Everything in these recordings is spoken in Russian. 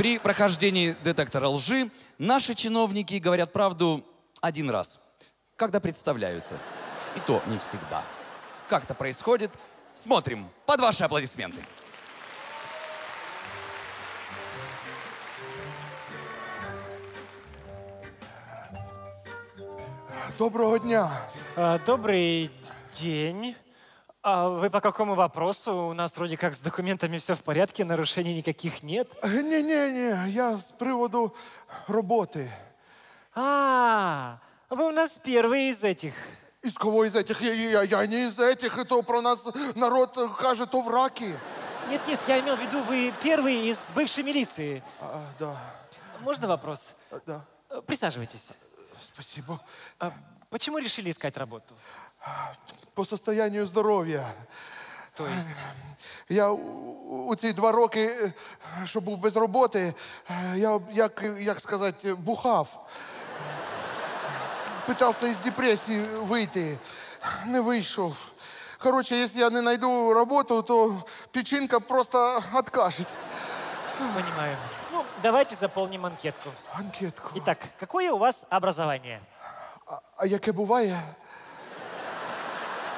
При прохождении детектора лжи наши чиновники говорят правду один раз, когда представляются. И то не всегда. Как это происходит? Смотрим под ваши аплодисменты. Доброго дня. А, Добрый день. А вы по какому вопросу? У нас вроде как с документами все в порядке, нарушений никаких нет. Ні-ні-ні, я з приводу роботи. А, вы у нас первый из этих. Із кого із этих? Я, я, я не із этих, то про нас народ каже, то враки. Нет, нет, я имел в виду, вы первый из бывшей милиции. А, да, Можно вопрос? да, Э, Присаживайтесь. спасибо. А почему решили искать работу? По состоянию здоров'я. То есть, Я у, у ці два роки, е, що був без роботи, е, я, як, як сказати, бухав. Питався із депресії вийти. Не вийшов. Коротше, якщо я не знайду роботу, то печінка просто откажет. понимаю. Ну, давайте заполним анкетку. Анкетку. Итак, какое у вас образование? А, а яке буває?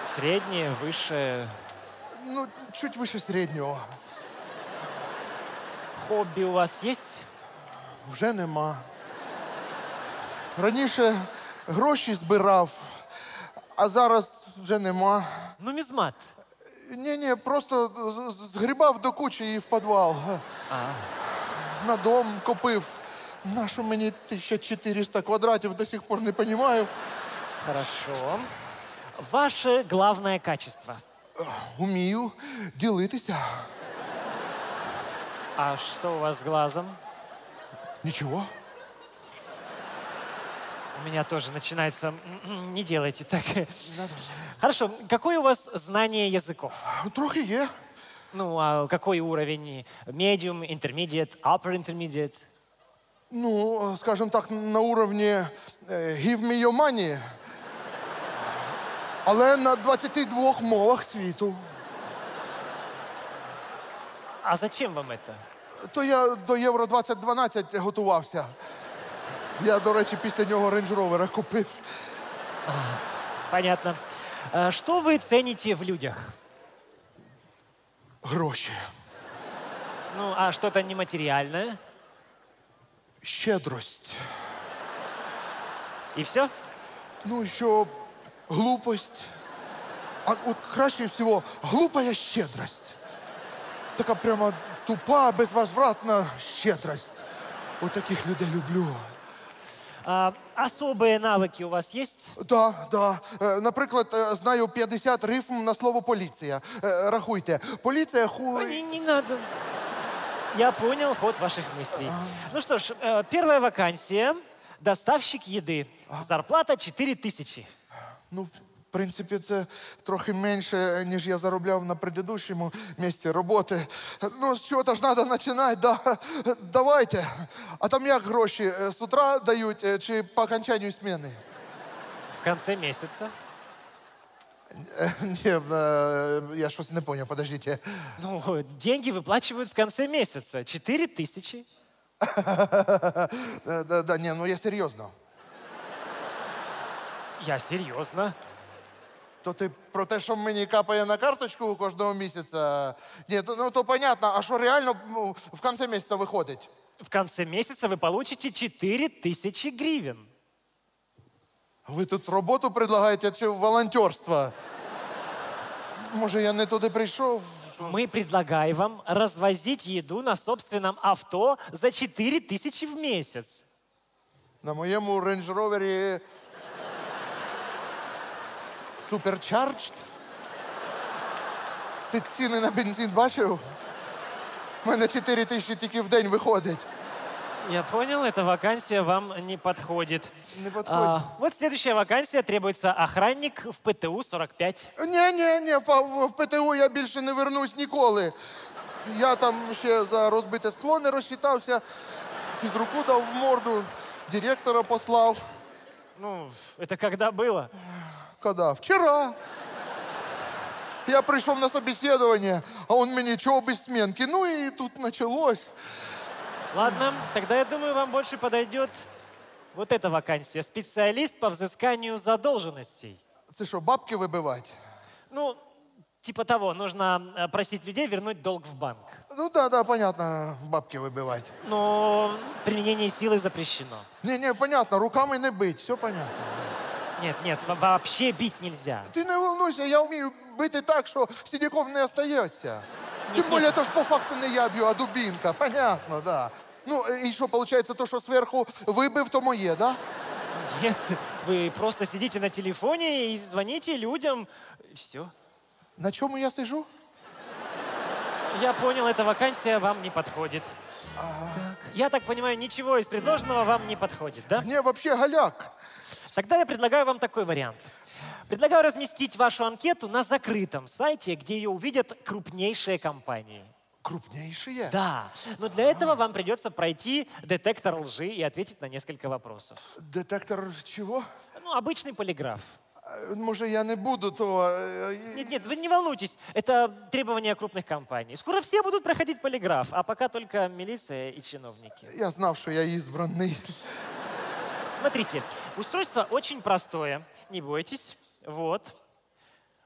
Среднее, высшее, Ну, чуть вище середнього. хобби у вас есть? Вже нема. Раніше гроші збирав, а зараз вже нема. Нумизмат. Ні, ні, просто з- з- згрібав до кучі і в підвал. На дом купив. Нащо мені 1400 квадратів до сих пор не розумію. Хорошо. Ваше главное качество. Умію ділитися. А что у вас с глазом? Нічого. У меня тоже начинается... «М-м, Не делайте так. Хорошо. Какое у вас знание языков? Трохи є. Ну, а какой уровень? Medium, intermediate, upper intermediate? Ну, скажімо так, на уровні е, give me your money. Але на 22 мовах світу. А зачем вам это? То я до Євро 2012 готувався. Я, до речі, після нього рейндж ровера купив. Понятно. Что вы цените в людях? Гроші. Ну, а что-то нематериальное? Щедрость. И все? Ну, що глупость. А от краще всього глупая щедрость. Така прямо тупа, безвозвратна щедрость. От таких людей люблю. А, особые навыки у вас есть? Да, да. Е, Наприклад, е, знаю 50 рифм на слово поліція. Е, Рахуйте. Поліція ху. Не, не надо. Я понял ход ваших мыслей. Ну что ж, э, первая вакансия. Доставщик еды. Зарплата 4 тысячи. Ну, в принципі, це трохи менше, ніж я заробляв на предыдущому місці роботи. Ну, з чого ж треба починати, да. Давайте. А там як гроші? е, З утра дають е, чи по окончанню зміни? В конце месяца. Е, Ні, е, я щось не зрозумів, подождіть. Ну, деньги выплачивают в конце месяца. 4 тысячи. Е, Да, да, ні, ну я серйозно. Я серьезно. То ти про те, що мені капає на карточку кожного місяця. Ні, то, ну то понятно, а що реально ну, в кінці місяця виходить? В конце месяца вы получите 4 тысячи гривен. Ви тут роботу предлагаєте чи волонтерство? Може, я не туди прийшов? Мы предлагаем вам развозить еду на собственном авто за 4 тысячи в месяц. На моєму Rover Supercharged? Ти ціни на бензин бачив? У мене 4 тисячі тільки в день виходить. Я понял, эта вакансия вам не подходит. Не подходит. А, вот следующая вакансия. Требуется охранник в ПТУ 45. Ні, ні, ні, в, в- в ПТУ я більше не вернусь ніколи. Я там ще за розбите скло не розчитався, фізруку дав в морду, директора послав. Ну, это когда было? Когда? Вчера. Я прийшов на собеседування, а он мені чого без сменки. Ну і тут почалось. Ладно, тогда я думаю, вам больше подойдет вот эта вакансия. Специалист по взысканию задолженностей. Це що, бабки вибивати? Ну, типа того, нужно э, просить людей вернуть долг в банк. Ну да, да, понятно, бабки вибивати. Но применение силы запрещено. Ні, ні, понятно, руками не бить, все понятно. Нет, нет, во- вообще бить нельзя. Ти не волнуйся, я вмію бити так, що сидяков не остається. Тим більше, то ж по факту не я б'ю, а дубінка, понятно, да. Ну, і що, виходить, то, що зверху вибив, то моє, да? Нет, вы просто сидите на телефоне и звоните людям. Все. На чому я сижу? Я понял, эта вакансия вам не подходит. Так. Я так понимаю, ничего из предложенного вам не подходит, да? Ні, взагалі галяк. Тогда я предлагаю вам такой вариант. Предлагаю разместить вашу анкету на закрытом сайте, где ее увидят крупнейшие компании. Крупніші Да, но для этого вам придется пройти детектор лжи и ответить на несколько вопросов. Детектор чого? Ну, обычный полиграф. Е, Може, я не буду, то. е, Нет, нет, вы не волнуйтесь, это требования крупных компаний. Скоро все будут проходить полиграф, а пока только милиция и чиновники. Я знав, що я ізбраний. Смотрите, устройство очень простое, не бойтесь. Вот.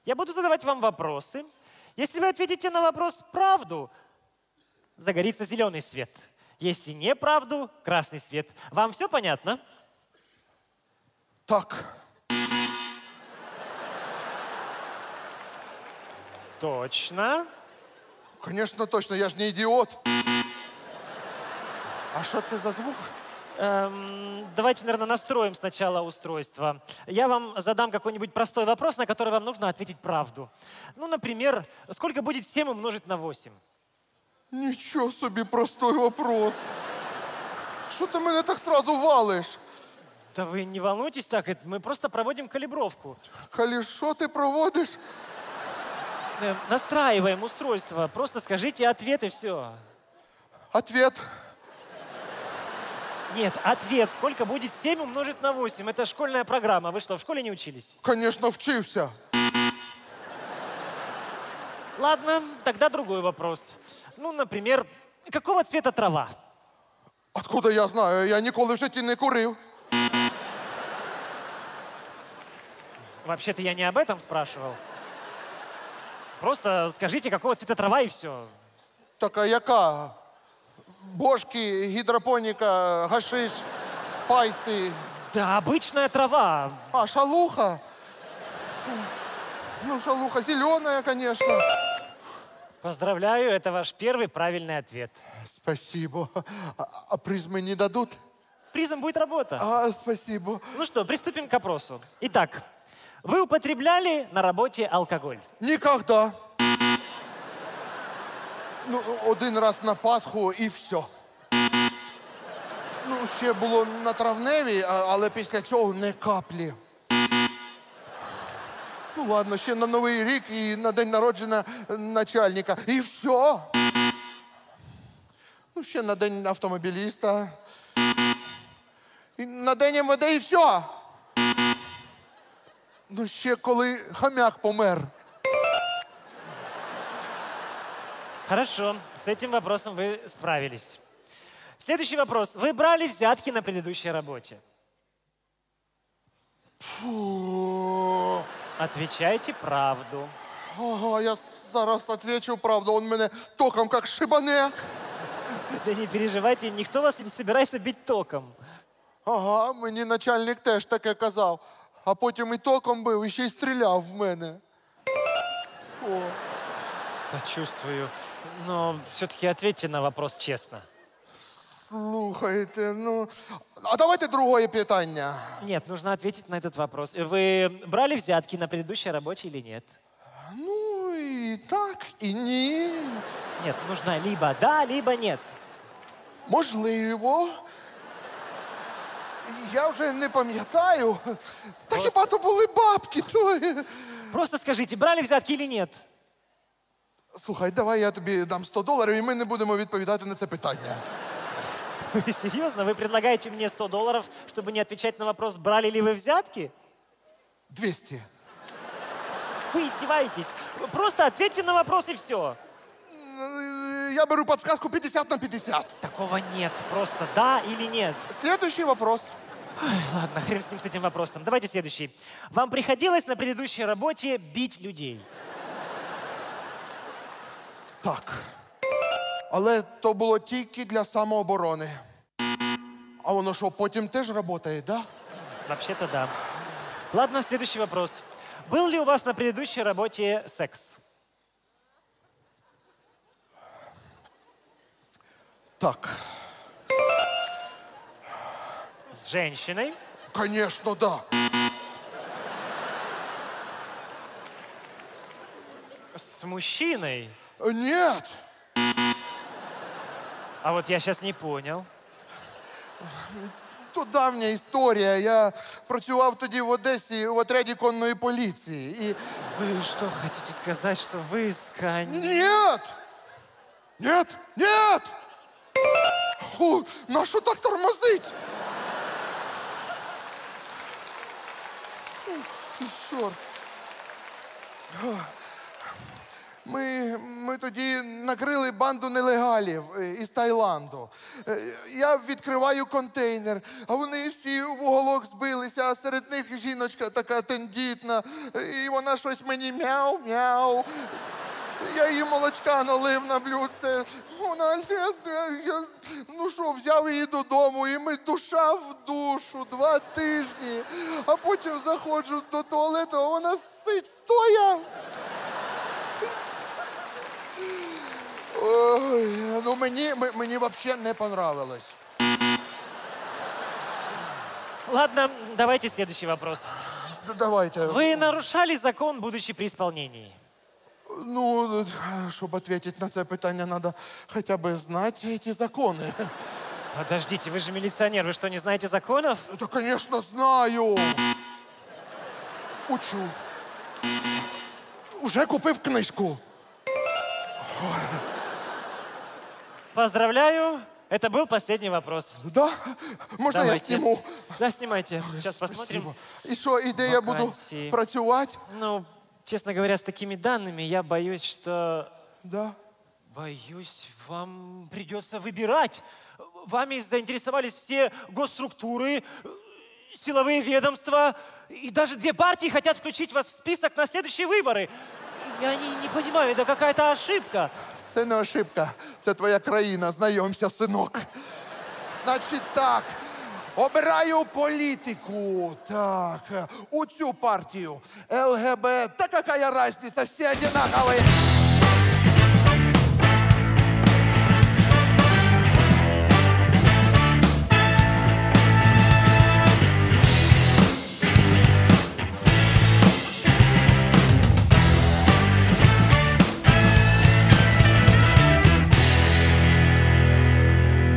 Я буду задавать вам вопросы. Если вы ответите на вопрос правду, загорится зеленый свет. Если неправду, красный свет. Вам все понятно? Так. Точно. Звісно, точно, я ж не ідіот. А що це за звук? Эм, давайте, наверное, настроим сначала устройство. Я вам задам какой-нибудь простой вопрос, на который вам нужно ответить правду. Ну, например, сколько будет 7 умножить на 8? Нічого собі простой вопрос. Що ти мене так сразу валиш? Да вы не волнуйтесь так, это мы просто проводим калибровку. Калі, що ти проводиш? Э, Настраиваем устройство. Просто скажите ответ и все. Ответ. Нет, ответ. Сколько будет 7 умножить на 8? Это школьная программа. Вы что, в школе не учились? Звісно, вчився. Ладно, тогда другой вопрос. Ну, например, какого цвета трава? Откуда я знаю? Я ніколи в житті не курив. Вообще-то я не об этом спрашивал. Просто скажите, какого цвета трава и все. Така яка? Бошки, гідропоніка, гашиш, спайси. Да, обычная трава. А, шалуха. Ну, шалуха зеленая, конечно. Поздравляю, это ваш первый правильный ответ. Спасибо. А, а приз мені дадуть? Призом будет работа. А, спасибо. Ну что, приступим к опросу. Итак, вы употребляли на работе алкоголь? Нікогда. Ну, один раз на Пасху і все. Ну, ще було на травневій, а- але після цього не каплі. Ну, ладно, ще на Новий рік і на день народження начальника. І все. Ну, ще на день автомобіліста. І на день МВД і все. Ну, ще коли хам'як помер. Хорошо, с этим вопросом вы справились. Следующий вопрос. Вы брали взятки на предыдущей работе? Фу. Отвечайте правду. Ага, я зараз отвечу правду. Он мене током как шибане. Да не переживайте, никто вас не собирается бить током. Ага, мені начальник теж таке казав. А потім і током бив, і ще й стріляв в мене. О. Сочувствую. Но все-таки ответьте на вопрос честно. Слухайте, ну. А давайте другое питання. Нет, нужно ответить на этот вопрос. Вы брали взятки на предыдущей работе или нет? Ну, і так, і ні. Нет, нужно либо да, либо нет. Можливо. Я вже не пам'ятаю. Та хіба то були бабки? То... Просто скажите, брали взятки или нет? Слухай, давай я тобі дам 100 доларів, і ми не будемо відповідати на це питання. Вы серьезно? Вы предлагаете мне 100 долларов, чтобы не отвечать на вопрос, брали ли вы взятки? 200. Вы издеваетесь. Просто ответьте на вопрос и все. Ну, э, я беру подсказку 50 на 50. Такого нет. Просто да или нет. Следующий вопрос. Ладно, хрен с ним, с этим вопросом. Давайте следующий. Вам приходилось на предыдущей работе бить людей? Так. Але то було тільки для самооборони. А воно що, потім теж працює, да? Вообще-то да. Ладно, следующий вопрос. Был ли у вас на предыдущей работе секс? Так, С женщиной? звісно, да. С мужчиной? Нет. А вот я сейчас не понял. То давня історія. Я працював тоді в Одесі в отряді конної поліції. І Вы что, хотите сказать, что вы с Кань... Нет! Нет! Нет! Фу, на що так тормозить? Ух, ти Чорт. Ми, тоді накрили банду нелегалів е, із Таїланду. Е, Я відкриваю контейнер, а вони всі в уголок збилися, а серед них жіночка така тендітна, е, і вона щось мені мяу-мяу. Я їй молочка налив на блюдце. Вона я, ну що, взяв її додому, і ми душа в душу два тижні. А потім заходжу до туалету, а вона сить стоя. Ой, ну мені, м- мені взагалі не понравилось. Ладно, давайте следующий вопрос. Д- Давайте. Вы нарушали закон, будучи при исполнении? Ну, щоб відповідати на це питання, треба хоча б знати ці закони. Подождите, вы же милиционер, вы что, не знаете законов? Та, конечно, знаю. Учу. Уже купив книжку. Поздравляю, это был последний вопрос. Да? Можна я Давайте. зніму? Да, снимайте. Сейчас посмотрим. Спасибо. І що, і де я буду Вакансії. працювати? Ну, честно говоря, с такими данными я боюсь, что... Да. Боюсь, вам придется выбирать. Вами заинтересовались все госструктуры, э, силовые ведомства, и даже две партии хотят включить вас в список на следующие выборы. Я не, не понимаю, это какая-то ошибка. Це не ошибка. Це твоя країна. Знайомся, синок. Значить так. Обираю політику. Так. У цю партію. ЛГБ. Та какая разница, всі одинакові.